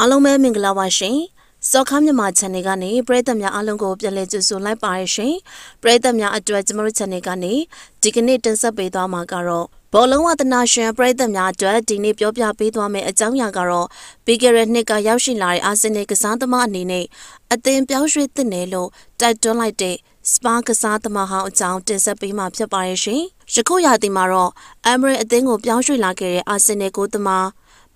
အားလုံးပဲမင်္ဂလာပါရှင်စောခါမြန်မာ channel ကနေပရိသတ်များအားလုံးကိုပြန်လည်ကြိုဆိုလိုက်ပါရရှင်ပရိသတ်များအတွက်ကျမတို့ channel ကနေဒီကနေ့တင်ဆက်ပေးသွားမှာကတော့ဘောလုံးဝသနာရှင်ပရိသတ်များအတွက်ဒီနေ့ပြောပြပေးသွားမယ့်အကြောင်းအရာကတော့ပြီးခဲ့တဲ့နှစ်ကရောက်ရှိလာတဲ့အာဆင်နယ်ကစားသမားအနေနဲ့အသင်ပြောင်းရွှေ့သင့်တယ်လို့တိုက်တွန်းလိုက်တဲ့စပါကစားသမားဟောင်းအကြောင်းတင်ဆက်ပေးမှာဖြစ်ပါရဲ့ရှင်ယခုရာသီမှာတော့အမ်ဘရအသင်းကိုပြောင်းရွှေ့လာခဲ့တဲ့အာဆင်နယ်ကိုသမား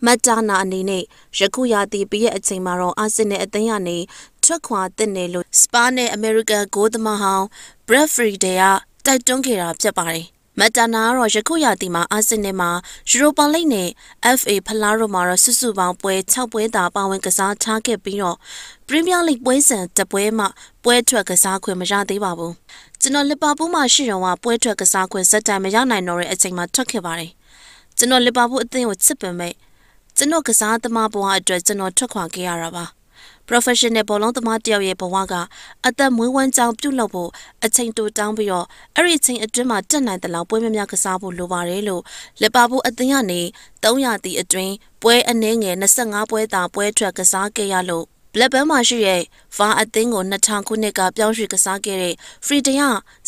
မတ်တာနာအနေနဲ့ယခုရာသီပြီးရဲ့အချိန်မှာတော့အာဆင်နယ်အသင်းကနေထွက်ခွာတဲ့နယ်လို့စပါနဲ့အမေရိကန်ဂိုးသမားဟောင်းဘရက်ဖရီဒေကတိုက်တွန်းခဲ့တာဖြစ်ပါတယ်။မက်တာနာကတော့ယခုရာသီမှာအာဆင်နယ်မှာယူရိုပါလိတ်နဲ့ FA ဖလားတို့မှာတော့စုစုပေါင်းပွဲ6ပွဲသာပါဝင်ကစားထားခဲ့ပြီးတော့ပရီးမီးယားလိပွဲစဉ်တပွဲမှပွဲထွက်ကစားခွင့်မရသေးပါဘူး။ကျွန်တော်လီဗာပူးမှာရှိတော့ကပွဲထွက်ကစားခွင့်စက်တိုင်မရနိုင်တော့တဲ့အချိန်မှာထွက်ခဲ့ပါတယ်။ကျွန်တော်လီဗာပူးအသင်းကိုချစ်ပင်မဲ့ ကျွန်တော်ကစားသမားဘဝအတွက်ကျွန်တော်ထွက်ခွာခဲ့ရတာပါ professional ဘောလုံးသမားတယောက်ရဲ့ဘဝကအသက်မွေးဝမ်းကြောင်းပြုတ်လောက်ဖို့အချိန်တိုတောင်းပြီးတော့အဲ့ဒီအချိန်အတွင်းမှာတက်နိုင်တဲ့လောက်ပွဲများများကစားဖို့လိုပါတယ်လို့လက်ပါဖို့အသင်းကနေ300တီအတွင်းပွဲအနည်းငယ်25ပွဲသာပွဲထွက်ကစားခဲ့ရလို့ဘလက်ဘန်မှာရှိတဲ့ဗာအသင်းကို2000ခုနှစ်ကပြောင်းရွှေ့ကစားခဲ့တဲ့ဖရီတန်က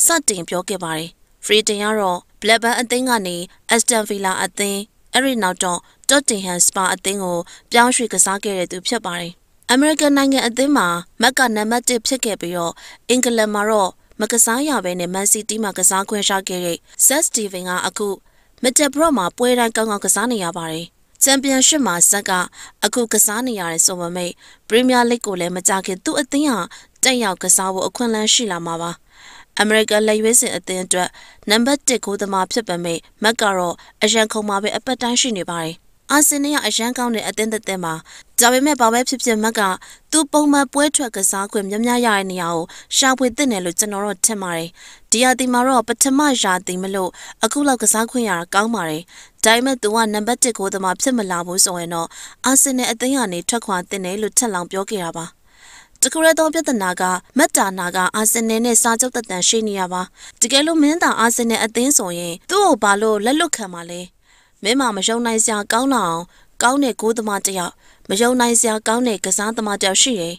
စတင်ပြောခဲ့ပါတယ်ဖရီတန်ကတော့ဘလက်ဘန်အသင်းကနေအက်စတန်ဗီလာအသင်း အဲ့ဒီနောက်တော့တော့တင်ဟန်စပါအသင်းကိုပြောင်းရွှေ့ကစားခဲ့တဲ့သူဖြစ်ပါတယ်။အမေရိကန်နိုင်ငံအသင်းမှာမက်ကနံပါတ်1ဖြစ်ခဲ့ပြီးတော့အင်္ဂလန်မှာတော့မကစားရဘဲနဲ့မန်စီးတီးမှာကစားခွင့်ရခဲ့တဲ့ဇက်စတီဗင်ကအခုမစ်တဘရော့မှာပွဲတိုင်းကောင်းကောင်းကစားနေရပါတယ်။ချန်ပီယံရှစ်မှာဇက်ကအခုကစားနေရတဲ့ဆိုပေမဲ့ပရီးမီးယားလိဂ်ကိုလည်းမကြခင်သူ့အသင်းဟာတက်ရောက်ကစားဖို့အခွင့်အလမ်းရှိလာမှာပါ။ အမေရိကန်လက်ရွေးစင်အသင်းအတွက်နံပါတ်1ကိုသမားဖြစ်ပေမဲ့မက်ကတော့အရန်ခုံမှာပဲအပတ်တိုင်းရှိနေပါတယ်။အာဆင်နယ်ကအရန်ကောင်းတဲ့အသင်းသက်သက်မှာဒါပေမဲ့ဘာပဲဖြစ်ဖြစ်မက်ကသူ့ပုံမှန်ပွဲထွက်ကစားခွင့်များများရတဲ့နေရာကိုရှာဖွေသင့်တယ်လို့ကျွန်တော်တို့ထင်ပါတယ်။ဒီရာသီမှာတော့ပထမရာသီမလို့အခုလောက်ကစားခွင့်ရတာကောင်းပါတယ်။ဒါပေမဲ့သူကနံပါတ်1ကိုသမားဖြစ်မလာဘူးဆိုရင်တော့အာဆင်နယ်အသင်းကနေထွက်ခွာသင့်တယ်လို့ထက်လောင်ပြောခဲ့တာပါ။ တခုရဲသောပြဿနာကမက်တာနာကအာဆင်နယ်နဲ့စာချုပ်သက်တမ်းရှိနေရပါတကယ်လို့မင်းသာအာဆင်နယ်အသင်းဆိုရင်သူ့ကိုဘာလို့လက်လွတ်ခံမှာလဲမင်းမမယုံနိုင်စရာကောင်းလောက်အောင် ကောင်းတဲ့ကိုးသမားတယောက်မယုံနိုင်စရာကောင်းတဲ့ကစားသမားတယောက်ရှိရင်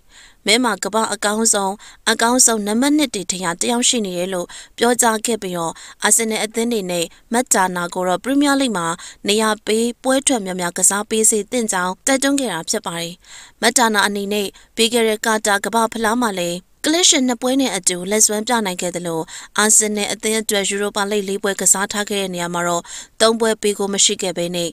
မဲမှာကပအကောင်းဆုံးအကောင်းဆုံးနံပါတ်1တီထင်ရတယောက်ရှိနေရလို့ပြောကြားခဲ့ပြီးတော့အာဆင်နယ်အသင်းတွေနဲ့မက်တာနာကိုတော့ပရီးမီးယားလိဂ်မှာနေရာပေးပွဲထွက်များများကစားပေးစေတင့်ကြောင်းတိုက်တွန်းခဲ့တာဖြစ်ပါတယ်။မက်တာနာအနေနဲ့ပြီးခဲ့တဲ့ကာတာကပဖလားမှာလည်း ကလစ်ရှင်နှစ်ပွဲနဲ့အတူလက်စွမ်းပြနိုင်ခဲ့တယ်လို့အာဆင်နယ်အသင်းအတွက်ယူရိုပါလိဂ်၄ပွဲကစားထားခဲ့တဲ့နေရာမှာတော့၃ပွဲပေးကိုမရှိခဲ့ဘဲနဲ့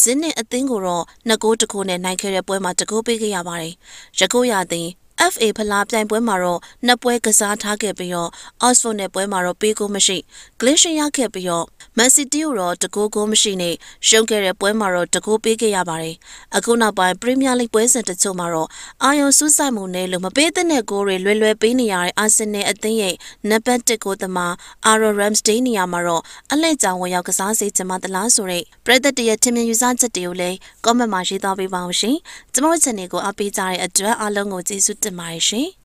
ဇင်းနဲ့အသင်းကိုတော့နှစ်ဂိုးတစ်ခုနဲ့နိုင်ခဲ့တဲ့ပွဲမှာတကူပေးခဲ့ရပါတယ်။ရကိုရသည် FA ဖလားပြိုင်ပွဲမှာတော့နှစ်ပွဲကစားထားခဲ့ပြီးတော့ Oxford နဲ့ပွဲမှာတော့ပေးကိုမရှိ Glacier ရခဲ့ပြီးတော့ Man City ကိုတော့တကူကိုမရှိနဲ့ရှုံးခဲ့တဲ့ပွဲမှာတော့တကူပေးခဲ့ရပါတယ်။အခုနောက်ပိုင်း Premier League ပွဲစဉ်တချို့မှာတော့အာယုံစူးစိုက်မှုနဲ့လို့မပေးတဲ့ဂိုးတွေလွယ်လွယ်ပေးနေရတဲ့ Arsenal အသင်းရဲ့နံပါတ်1ကိုသမား Aaron Ramsdale နေရာမှာတော့အလှည့်ကြောင်ဝင်ရောက်ကစားစေချင်မှတလားဆိုတဲ့ပြည်သက်တရဲ့ထင်မြင်ယူဆချက်တွေကိုလည်း comment မှာရေးသားပေးပါအောင်ရှင်။ကျွန်တော် channel ကိုအားပေးကြတဲ့အတွက်အားလုံးကိုကျေးဇူးတင်ပါတယ်ရှင်။